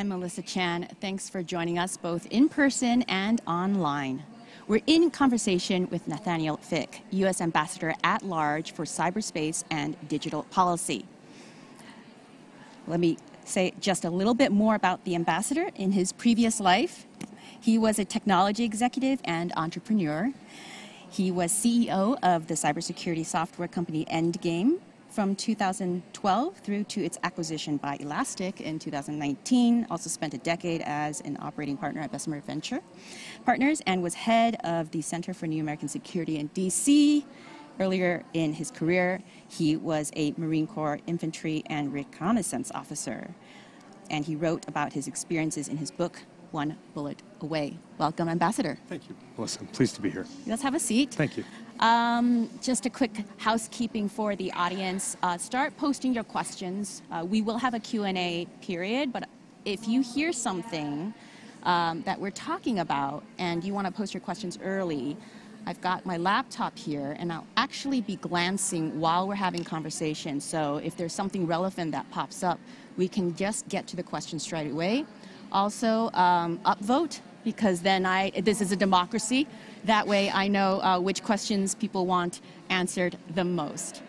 I'm Melissa Chan. Thanks for joining us both in person and online. We're in conversation with Nathaniel Fick, U.S. Ambassador at Large for Cyberspace and Digital Policy. Let me say just a little bit more about the ambassador. In his previous life, he was a technology executive and entrepreneur. He was CEO of the cybersecurity software company Endgame from 2012 through to its acquisition by Elastic in 2019. Also spent a decade as an operating partner at Bessemer Venture Partners and was head of the Center for New American Security in DC. Earlier in his career, he was a Marine Corps infantry and reconnaissance officer. And he wrote about his experiences in his book, One Bullet Away. Welcome, Ambassador. Thank you, Melissa. I'm pleased to be here. Let's have a seat. Thank you. Um, just a quick housekeeping for the audience. Uh, start posting your questions. Uh, we will have a Q&A period, but if you hear something um, that we're talking about and you want to post your questions early, I've got my laptop here and I'll actually be glancing while we're having conversation. So if there's something relevant that pops up, we can just get to the question straight away. Also, um, upvote because then I, this is a democracy. That way I know uh, which questions people want answered the most.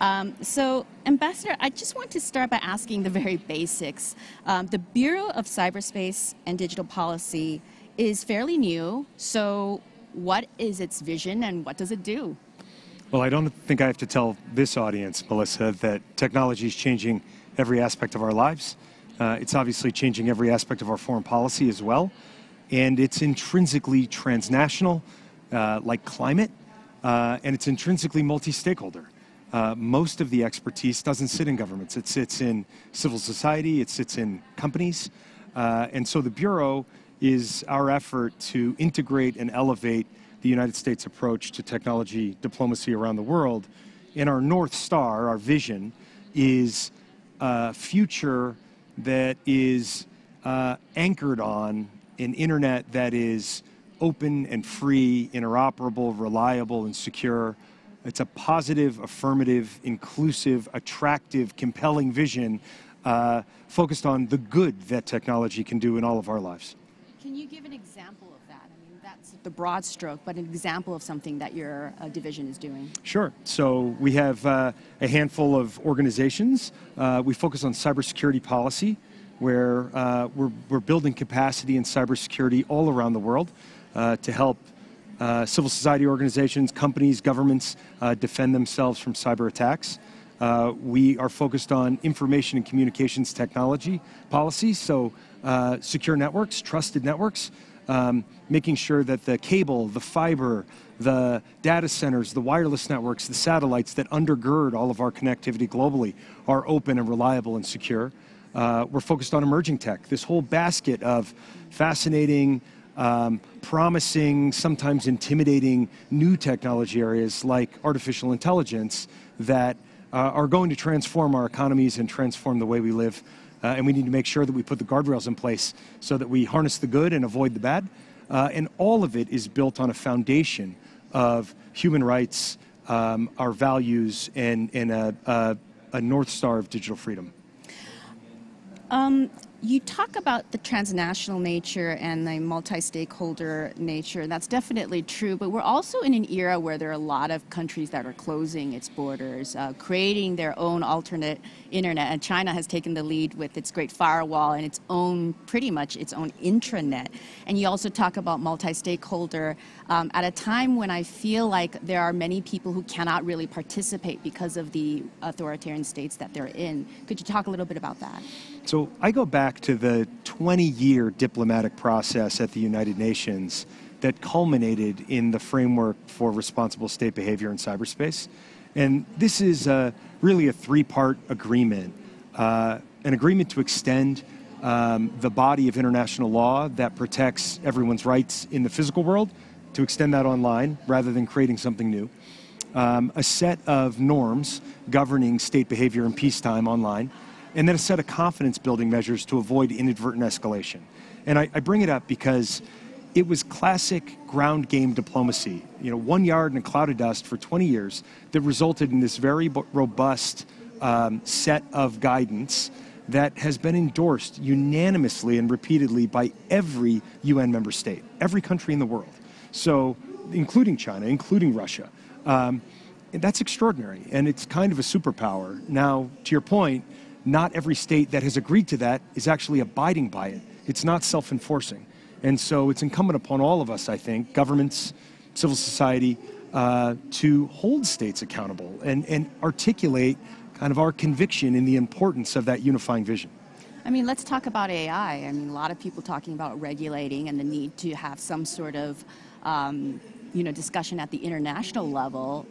Um, so, Ambassador, I just want to start by asking the very basics. Um, the Bureau of Cyberspace and Digital Policy is fairly new, so what is its vision and what does it do? Well, I don't think I have to tell this audience, Melissa, that technology is changing every aspect of our lives. Uh, it's obviously changing every aspect of our foreign policy as well and it's intrinsically transnational, uh, like climate, uh, and it's intrinsically multi-stakeholder. Uh, most of the expertise doesn't sit in governments. It sits in civil society, it sits in companies. Uh, and so the Bureau is our effort to integrate and elevate the United States approach to technology diplomacy around the world. And our North Star, our vision, is a future that is uh, anchored on an internet that is open and free, interoperable, reliable, and secure. It's a positive, affirmative, inclusive, attractive, compelling vision uh, focused on the good that technology can do in all of our lives. Can you give an example of that? I mean, that's the broad stroke, but an example of something that your uh, division is doing. Sure. So we have uh, a handful of organizations. Uh, we focus on cybersecurity policy where uh, we're, we're building capacity in cybersecurity all around the world uh, to help uh, civil society organizations, companies, governments uh, defend themselves from cyber attacks. Uh, we are focused on information and communications technology policy, so uh, secure networks, trusted networks, um, making sure that the cable, the fiber, the data centers, the wireless networks, the satellites that undergird all of our connectivity globally are open and reliable and secure. Uh, we're focused on emerging tech, this whole basket of fascinating, um, promising, sometimes intimidating new technology areas like artificial intelligence that uh, are going to transform our economies and transform the way we live. Uh, and we need to make sure that we put the guardrails in place so that we harness the good and avoid the bad. Uh, and all of it is built on a foundation of human rights, um, our values, and, and a, a, a North Star of digital freedom. Um, you talk about the transnational nature and the multi-stakeholder nature. That's definitely true, but we're also in an era where there are a lot of countries that are closing its borders, uh, creating their own alternate internet. And China has taken the lead with its Great Firewall and its own, pretty much its own intranet. And you also talk about multi-stakeholder um, at a time when I feel like there are many people who cannot really participate because of the authoritarian states that they're in. Could you talk a little bit about that? So I go back to the 20 year diplomatic process at the United Nations that culminated in the framework for responsible state behavior in cyberspace. And this is uh, really a three part agreement uh, an agreement to extend um, the body of international law that protects everyone's rights in the physical world, to extend that online rather than creating something new. Um, a set of norms governing state behavior in peacetime online and then a set of confidence building measures to avoid inadvertent escalation. And I, I, bring it up because it was classic ground game diplomacy, you know, one yard in a cloud of dust for 20 years that resulted in this very robust um, set of guidance that has been endorsed unanimously and repeatedly by every UN member state, every country in the world. So, including China, including Russia. Um, that's extraordinary, and it's kind of a superpower. Now, to your point, not every state that has agreed to that is actually abiding by it. It's not self enforcing. And so it's incumbent upon all of us, I think, governments, civil society, uh, to hold states accountable and, and articulate kind of our conviction in the importance of that unifying vision. I mean, let's talk about AI. I mean, a lot of people talking about regulating and the need to have some sort of, um, you know, discussion at the international level.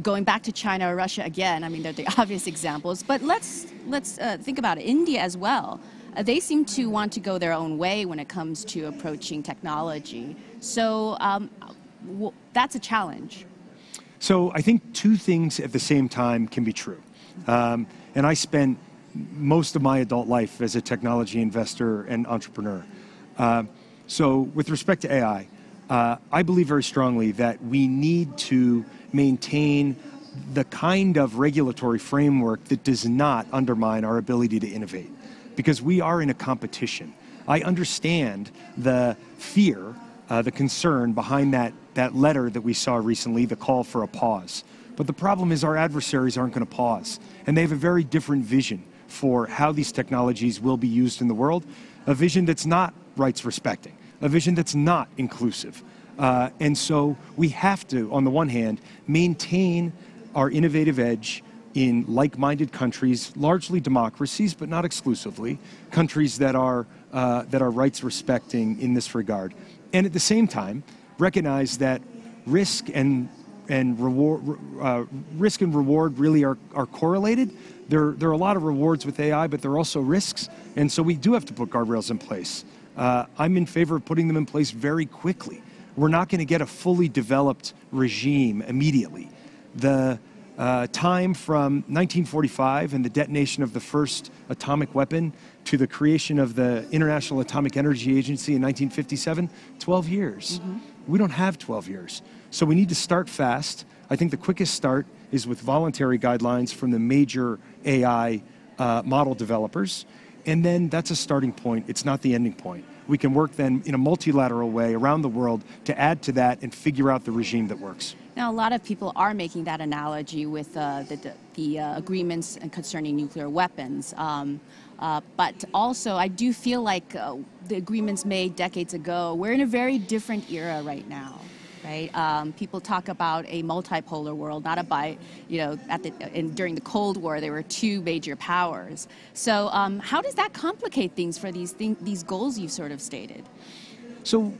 Going back to China or Russia again, I mean, they're the obvious examples. But let's let's uh, think about it. India as well. Uh, they seem to want to go their own way when it comes to approaching technology. So um, that's a challenge. So I think two things at the same time can be true. Um, and I spent most of my adult life as a technology investor and entrepreneur. Uh, so, with respect to AI, uh, I believe very strongly that we need to maintain the kind of regulatory framework that does not undermine our ability to innovate because we are in a competition. I understand the fear, uh, the concern behind that, that letter that we saw recently, the call for a pause. But the problem is our adversaries aren't going to pause, and they have a very different vision for how these technologies will be used in the world, a vision that's not rights respecting, a vision that's not inclusive. Uh, and so we have to, on the one hand, maintain our innovative edge in like minded countries, largely democracies, but not exclusively, countries that are, uh, that are rights respecting in this regard. And at the same time, recognize that risk and and reward, uh, risk and reward really are, are correlated. There, there are a lot of rewards with AI, but there are also risks. And so we do have to put guardrails in place. Uh, I'm in favor of putting them in place very quickly. We're not going to get a fully developed regime immediately. The uh, time from 1945 and the detonation of the first atomic weapon to the creation of the International Atomic Energy Agency in 1957, 12 years. Mm-hmm. We don't have 12 years. So we need to start fast. I think the quickest start is with voluntary guidelines from the major AI uh, model developers. And then that's a starting point, it's not the ending point. We can work then in a multilateral way around the world to add to that and figure out the regime that works. Now, a lot of people are making that analogy with uh, the, the uh, agreements concerning nuclear weapons. Um, uh, but also, I do feel like uh, the agreements made decades ago, we're in a very different era right now. Right? Um, people talk about a multipolar world, not a bi. You know, at the in, during the Cold War, there were two major powers. So, um, how does that complicate things for these thing, these goals you've sort of stated? So,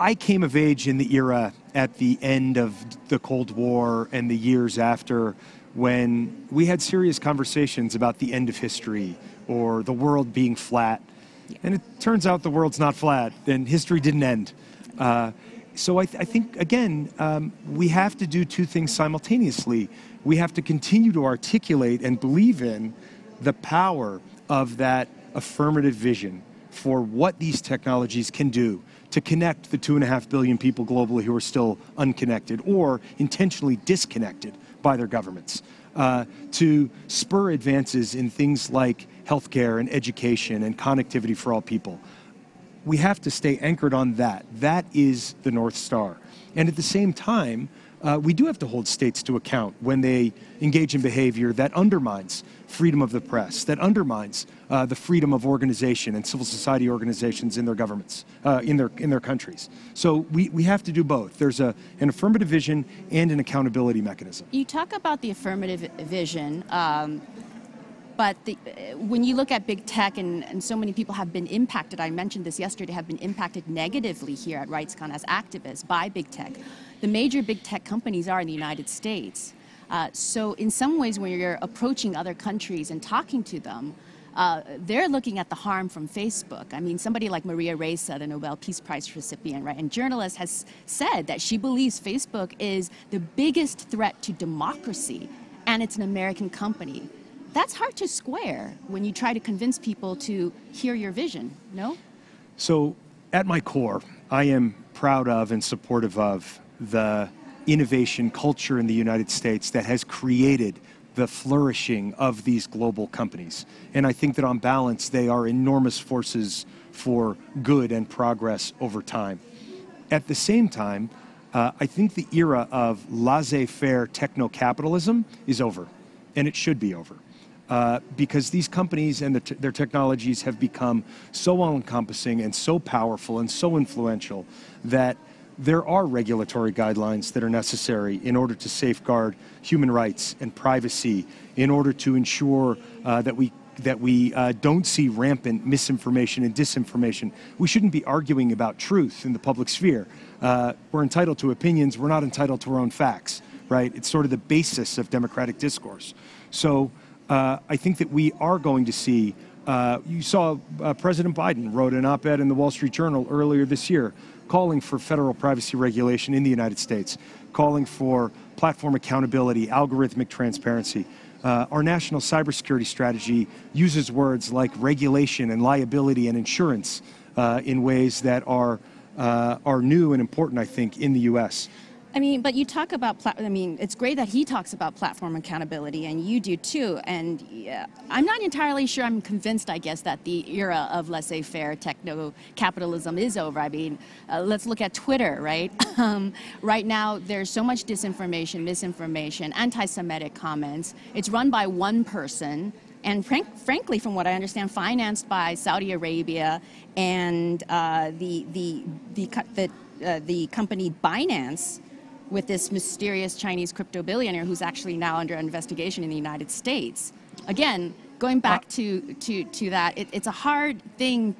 I came of age in the era at the end of the Cold War and the years after when we had serious conversations about the end of history or the world being flat. And it turns out the world's not flat, and history didn't end. Uh, so I, th- I, think, again, um, we have to do two things simultaneously. We have to continue to articulate and believe in the power of that affirmative vision for what these technologies can do to connect the two and a half billion people globally who are still unconnected or intentionally disconnected by their governments, uh, to spur advances in things like healthcare and education and connectivity for all people. We have to stay anchored on that. That is the North Star. And at the same time, uh, we do have to hold states to account when they engage in behavior that undermines freedom of the press, that undermines uh, the freedom of organization and civil society organizations in their governments, uh, in, their, in their countries. So we, we have to do both. There's a, an affirmative vision and an accountability mechanism. You talk about the affirmative vision. Um, but the, when you look at big tech, and, and, so many people have been impacted, I mentioned this yesterday, have been impacted negatively here at RightsCon as activists by big tech. The major big tech companies are in the United States. Uh, so, in some ways, when you're approaching other countries and talking to them, uh, they're looking at the harm from Facebook. I mean, somebody like Maria Ressa, the Nobel Peace Prize recipient, right, and journalist, has said that she believes Facebook is the biggest threat to democracy, and it's an American company. That's hard to square when you try to convince people to hear your vision, no? So, at my core, I am proud of and supportive of the innovation culture in the United States that has created the flourishing of these global companies. And I think that on balance, they are enormous forces for good and progress over time. At the same time, uh, I think the era of laissez faire techno capitalism is over, and it should be over. Uh, because these companies and the t- their technologies have become so all encompassing and so powerful and so influential that there are regulatory guidelines that are necessary in order to safeguard human rights and privacy, in order to ensure uh, that we that we uh, don't see rampant misinformation and disinformation. We shouldn't be arguing about truth in the public sphere. Uh, we're entitled to opinions. We're not entitled to our own facts, right? It's sort of the basis of democratic discourse. So uh, I think that we are going to see. Uh, you saw uh, President Biden wrote an op-ed in the Wall Street Journal earlier this year calling for federal privacy regulation in the United States, calling for platform accountability, algorithmic transparency. Uh, our national cybersecurity strategy uses words like regulation and liability and insurance uh, in ways that are, uh, are new and important, I think, in the U.S. I mean, but you talk about, pla- I mean, it's great that he talks about platform accountability, and you do too. And yeah, I'm not entirely sure I'm convinced, I guess, that the era of laissez faire techno capitalism is over. I mean, uh, let's look at Twitter, right? um, right now, there's so much disinformation, misinformation, anti Semitic comments. It's run by one person. And frank, frankly, from what I understand, financed by Saudi Arabia and uh, the, the, the, the, uh, the company Binance, with this mysterious Chinese crypto billionaire who's actually now under investigation in the United States. Again, going back uh, to, to, to that, it, it's a hard thing.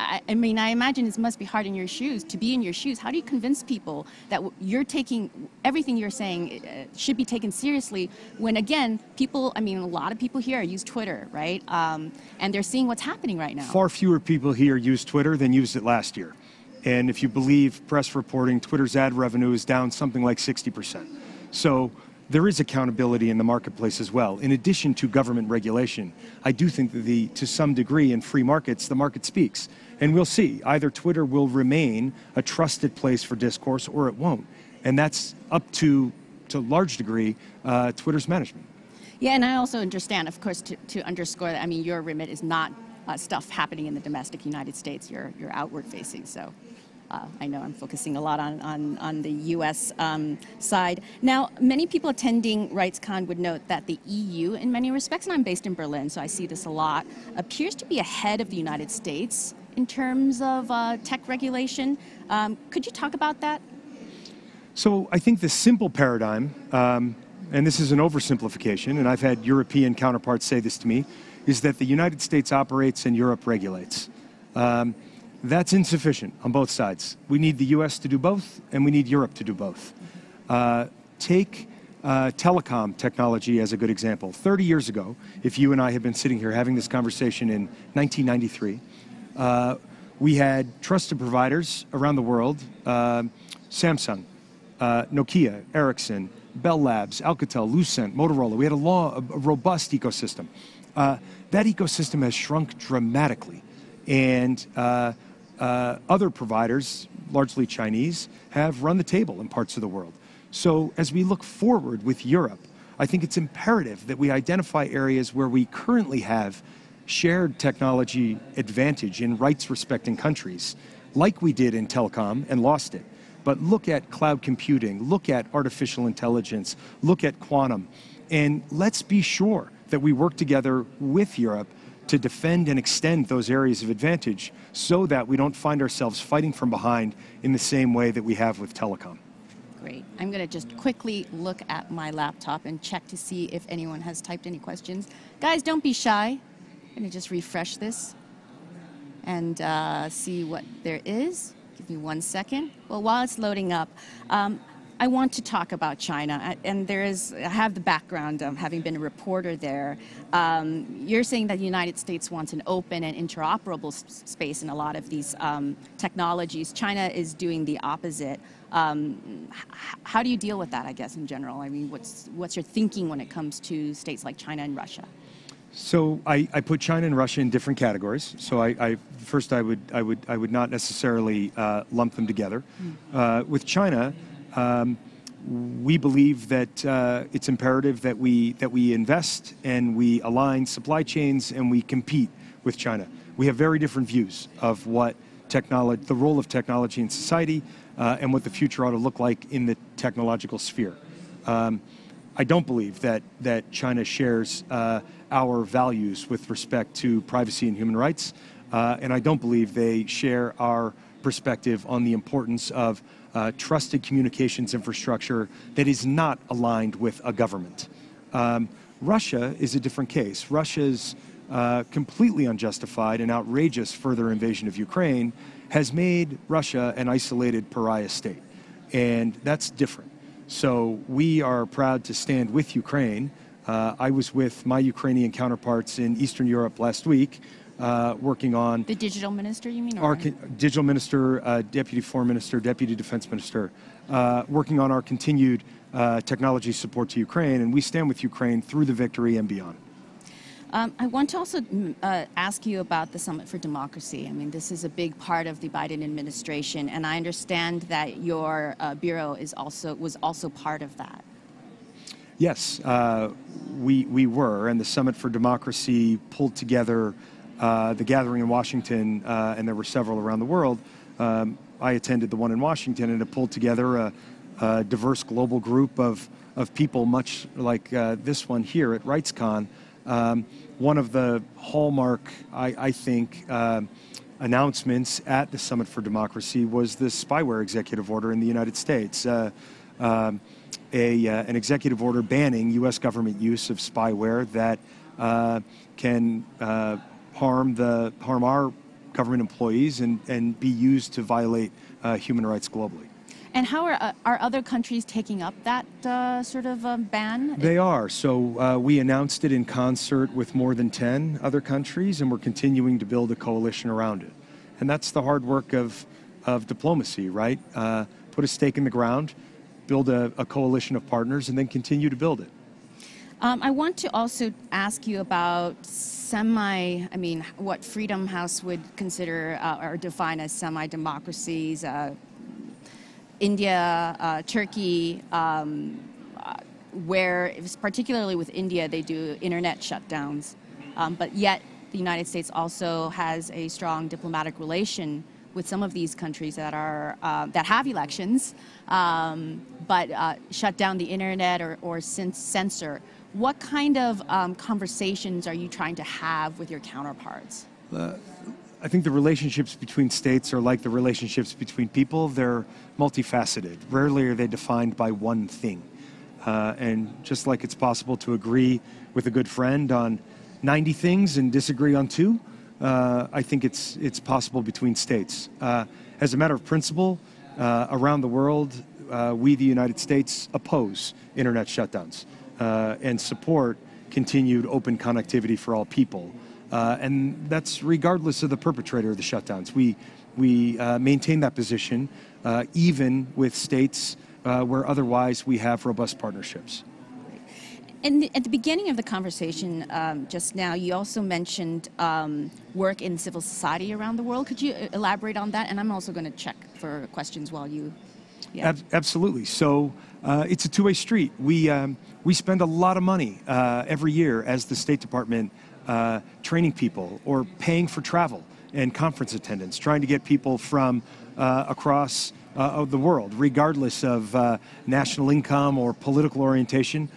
I, I, mean, I imagine it must be hard in your shoes to be in your shoes. How do you convince people that you're taking everything you're saying uh, should be taken seriously when, again, people, I mean, a lot of people here use Twitter, right? Um, and they're seeing what's happening right now. Far fewer people here use Twitter than used it last year. And if you believe press reporting, Twitter's ad revenue is down something like 60%. So there is accountability in the marketplace as well. In addition to government regulation, I do think that the, to some degree in free markets, the market speaks. And we'll see. Either Twitter will remain a trusted place for discourse or it won't. And that's up to, to a large degree, uh, Twitter's management. Yeah, and I also understand, of course, to, to underscore that, I mean, your remit is not uh, stuff happening in the domestic United States. You're, you're outward facing. So uh, I know I'm focusing a lot on, on, on the US um, side. Now, many people attending RightsCon would note that the EU, in many respects, and I'm based in Berlin, so I see this a lot, appears to be ahead of the United States in terms of uh, tech regulation. Um, could you talk about that? So I think the simple paradigm, um, and this is an oversimplification, and I've had European counterparts say this to me, is that the United States operates and Europe regulates. Um, that's insufficient on both sides. We need the US to do both, and we need Europe to do both. Uh, take uh, telecom technology as a good example. 30 years ago, if you and I had been sitting here having this conversation in 1993, uh, we had trusted providers around the world uh, Samsung, uh, Nokia, Ericsson, Bell Labs, Alcatel, Lucent, Motorola. We had a, law, a robust ecosystem. Uh, that ecosystem has shrunk dramatically. And uh, Uh, other providers, largely Chinese, have run the table in parts of the world. So as we look forward with Europe, I think it's imperative that we identify areas where we currently have shared technology advantage in rights respecting countries, like we did in telecom and lost it. But look at cloud computing, look at artificial intelligence, look at quantum, and let's be sure that we work together with Europe to defend and extend those areas of advantage so that we don't find ourselves fighting from behind in the same way that we have with telecom. Great. I'm going to just quickly look at my laptop and check to see if anyone has typed any questions. Guys, don't be shy. I'm going to just refresh this and uh, see what there is. Give me one second. Well, while it's loading up, um, I want to talk about China, and there is, I have the background of having been a reporter there. Um, you're saying that the United States wants an open and interoperable space in a lot of these um, technologies. China is doing the opposite. Um, how do you deal with that, I guess, in general? I mean, what's, what's your thinking when it comes to states like China and Russia? So I, I, put China and Russia in different categories. So I, I first I would I would I would not necessarily uh, lump them together. Mm. Uh, with China, um, we believe that uh, it's imperative that we that we invest and we align supply chains and we compete with China. We have very different views of what technology, the role of technology in society, uh, and what the future ought to look like in the technological sphere. Um, I don't believe that that China shares uh, our values with respect to privacy and human rights, uh, and I don't believe they share our perspective on the importance of uh, trusted communications infrastructure that is not aligned with a government. Um, Russia is a different case. Russia's uh, completely unjustified and outrageous further invasion of Ukraine has made Russia an isolated pariah state. And that's different. So we are proud to stand with Ukraine. Uh, I was with my Ukrainian counterparts in Eastern Europe last week uh, working on the digital minister. You mean our digital minister, uh, deputy foreign minister, deputy defense minister, uh, working on our continued uh, technology support to Ukraine, and we stand with Ukraine through the victory and beyond. Um, I want to also mm, uh, ask you about the Summit for Democracy. I mean, this is a big part of the Biden administration, and I understand that your uh, bureau is also was also part of that. Yes, we we were, and the Summit for Democracy pulled together uh, the gathering in Washington, uh, and there were several around the world. Um, I attended the one in Washington, and it pulled together a, a diverse global group of, of people, much like uh, this one here at RightsCon. Um, one of the hallmark, I, I think, uh, announcements at the Summit for Democracy was the spyware executive order in the United States. Uh, um, a, uh, an executive order banning U.S. government use of spyware that can harm the harm our government employees and, and be used to violate uh, human rights globally. And how are, uh, are other countries taking up that uh, sort of um, ban? They are. So uh, we announced it in concert with more than 10 other countries, and we're continuing to build a coalition around it. And that's the hard work of, of diplomacy, right? Uh, put a stake in the ground, build a, a coalition of partners, and then continue to build it. Um, I want to also ask you about semi, I mean, what Freedom House would consider uh, or define as semi democracies. Uh, India, uh, Turkey, um, uh, where, particularly with India, they do internet shutdowns. Um, but yet, the United States also has a strong diplomatic relation with some of these countries that are uh, that have elections, um, but uh, shut down the internet or, or censor what kind of um, conversations are you trying to have with your counterparts? Uh, I think the relationships between states are like the relationships between people. They're multifaceted. Rarely are they defined by one thing. Uh, and just like it's possible to agree with a good friend on 90 things and disagree on two, uh, I think it's, it's possible between states. Uh, as a matter of principle, uh, around the world, uh, we, the United States, oppose internet shutdowns uh, and support continued open connectivity for all people. Uh, and that's regardless of the perpetrator of the shutdowns. We, we uh, maintain that position uh, even with states uh, where otherwise we have robust partnerships. And at the beginning of the conversation um, just now, you also mentioned um, work in civil society around the world. Could you uh, elaborate on that? And I'm also going to check for questions while you yeah. Ab- absolutely. So uh, it's a two-way street. We um, we spend a lot of money uh, every year as the State Department uh, training people or paying for travel and conference attendance, trying to get people from uh, across uh, the world, regardless of uh, national income or political orientation,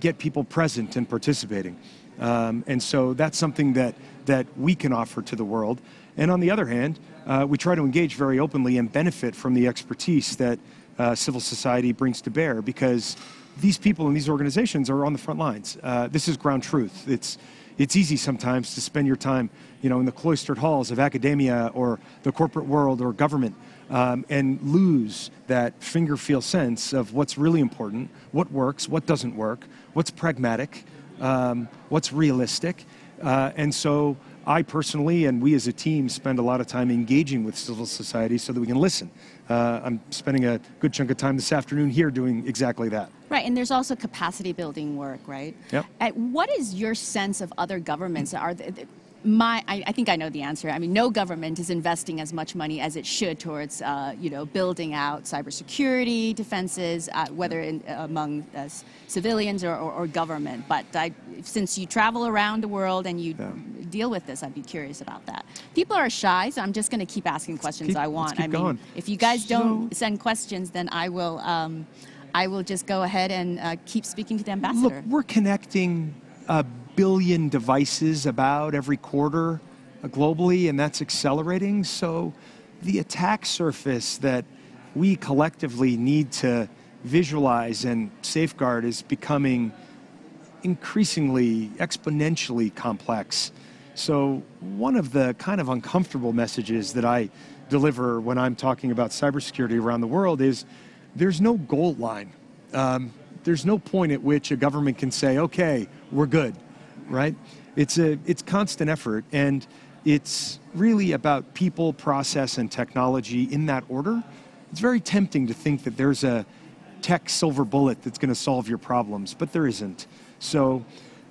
get people present and participating. Um, and so that's something that that we can offer to the world. And on the other hand, uh, we try to engage very openly and benefit from the expertise that uh, civil society brings to bear because these people and these organizations are on the front lines. Uh, this is ground truth. It's, it's easy sometimes to spend your time you know, in the cloistered halls of academia or the corporate world or government um, and lose that finger feel sense of what's really important, what works, what doesn't work, what's pragmatic, um, what's realistic. Uh, and so I personally and we as a team spend a lot of time engaging with civil society so that we can listen. Uh, I'm spending a good chunk of time this afternoon here doing exactly that. Right, and there's also capacity building work, right? Yep. what is your sense of other governments? Are they, my, I, I, think I know the answer. I mean, no government is investing as much money as it should towards, uh, you know, building out cybersecurity defenses, uh, whether in, among uh, civilians or, or, or, government. But I, since you travel around the world and you yeah. deal with this, I'd be curious about that. People are shy, so I'm just going to keep asking questions keep, I want. I mean, going. if you guys don't so, send questions, then I will. Um, I will just go ahead and uh, keep speaking to the ambassador. Look, we're connecting a billion devices about every quarter uh, globally, and that's accelerating. So the attack surface that we collectively need to visualize and safeguard is becoming increasingly exponentially complex. So, one of the kind of uncomfortable messages that I deliver when I'm talking about cybersecurity around the world is there's no goal line. Um, there's no point at which a government can say, okay, we're good, right? It's a it's constant effort, and it's really about people, process, and technology in that order. It's very tempting to think that there's a tech silver bullet that's going to solve your problems, but there isn't. So,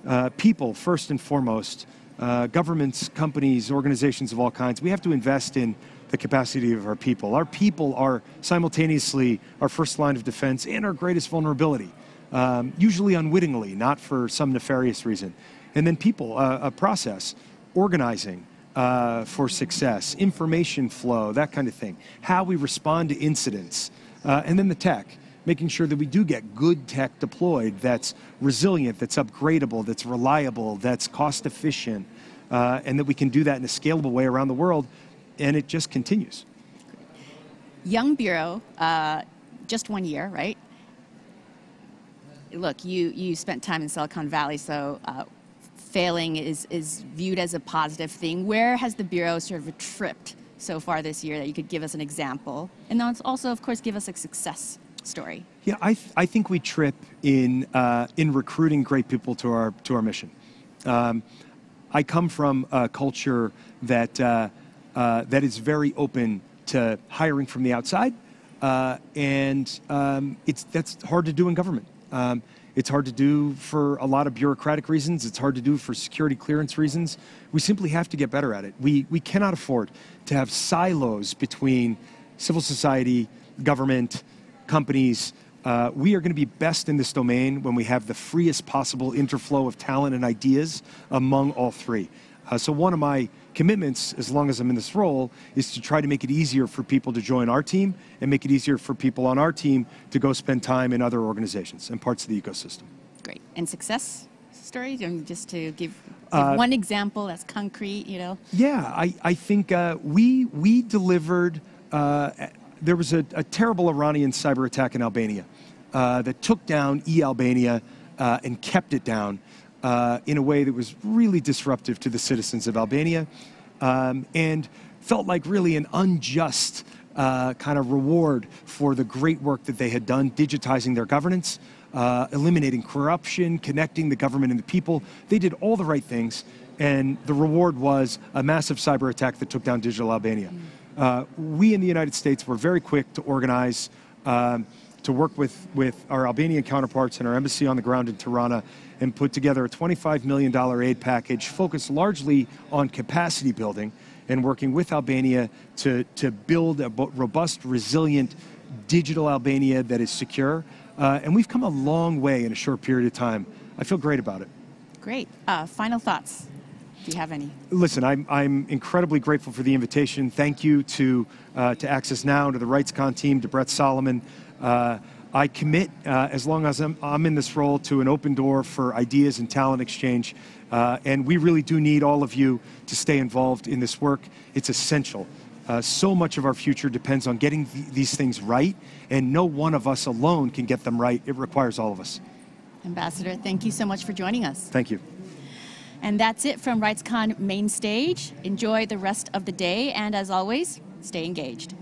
uh, people first and foremost, uh, governments, companies, organizations of all kinds, we have to invest in the capacity of our people. Our people are simultaneously our first line of defense and our greatest vulnerability, um, usually unwittingly, not for some nefarious reason. And then people, uh, a process, organizing uh, for success, information flow, that kind of thing, how we respond to incidents, uh, and then the tech making sure that we do get good tech deployed that's resilient, that's upgradable, that's reliable, that's cost efficient, uh, and that we can do that in a scalable way around the world and it just continues. Young Bureau, uh, just one year, right? Look, you, you spent time in Silicon Valley, so uh, failing is, is viewed as a positive thing. Where has the Bureau sort of tripped so far this year that you could give us an example? And also, of course, give us a success story. Yeah, I, th- I think we trip in, uh, in recruiting great people to our, to our mission. Um, I come from a culture that uh, uh, that is very open to hiring from the outside, uh, and um, it's that's hard to do in government. Um, it's hard to do for a lot of bureaucratic reasons. It's hard to do for security clearance reasons. We simply have to get better at it. We we cannot afford to have silos between civil society, government, companies. Uh, we are going to be best in this domain when we have the freest possible interflow of talent and ideas among all three. Uh, so one of my commitments, as long as I'm in this role, is to try to make it easier for people to join our team and make it easier for people on our team to go spend time in other organizations and parts of the ecosystem. Great. And success stories? I mean, just to give, give uh, one example that's concrete, you know? Yeah, I, I think uh, we, we delivered, uh, there was a, a, terrible Iranian cyber attack in Albania uh, that took down e-Albania uh, and kept it down uh, in a way that was really disruptive to the citizens of Albania um, and felt like really an unjust uh, kind of reward for the great work that they had done digitizing their governance, uh, eliminating corruption, connecting the government and the people. They did all the right things, and the reward was a massive cyber attack that took down digital Albania. Uh, we in the United States were very quick to organize. Um, to work with, with our Albanian counterparts and our embassy on the ground in Tirana and put together a $25 million aid package focused largely on capacity building and working with Albania to, to build a robust, resilient digital Albania that is secure. Uh, and we've come a long way in a short period of time. I feel great about it. Great. Uh, final thoughts. Do you have any? Listen, I'm, I'm incredibly grateful for the invitation. Thank you to, uh, to Access Now, to the RightsCon team, to Brett Solomon. I commit, uh, as long as I'm, I'm, in this role, to an open door for ideas and talent exchange. Uh, and we really do need all of you to stay involved in this work. It's essential. Uh, so much of our future depends on getting th- these things right, and no one of us alone can get them right. It requires all of us. Ambassador, thank you so much for joining us. Thank you. And that's it from RightsCon Main Stage. Enjoy the rest of the day, and as always, stay engaged.